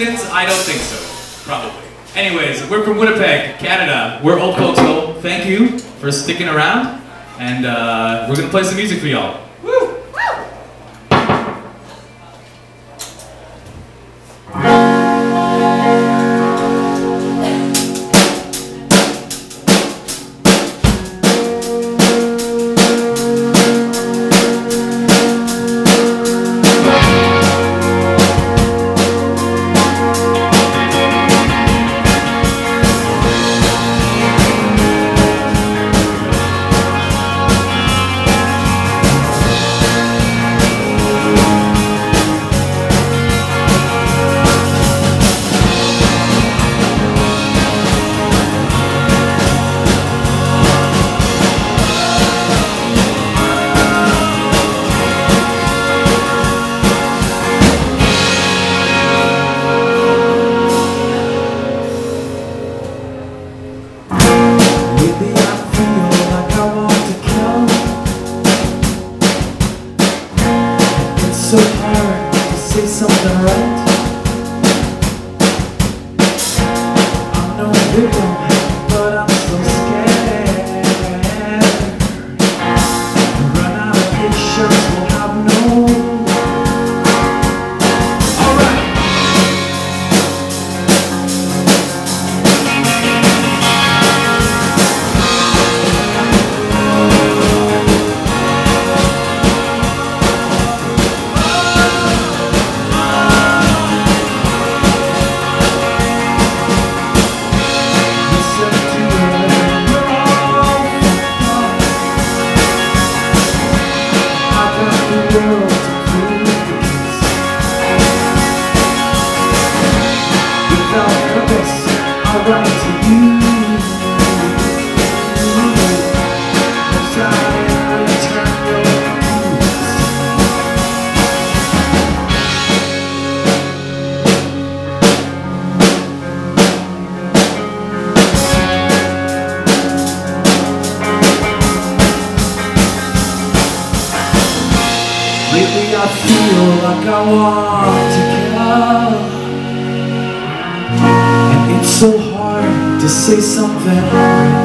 I don't think so. Probably. Anyways, we're from Winnipeg, Canada. We're Oldfolks Home. Thank you for sticking around, and uh, we're gonna play some music for y'all. So hard to say something right. I know they feel like I want to kill And it's so hard to say something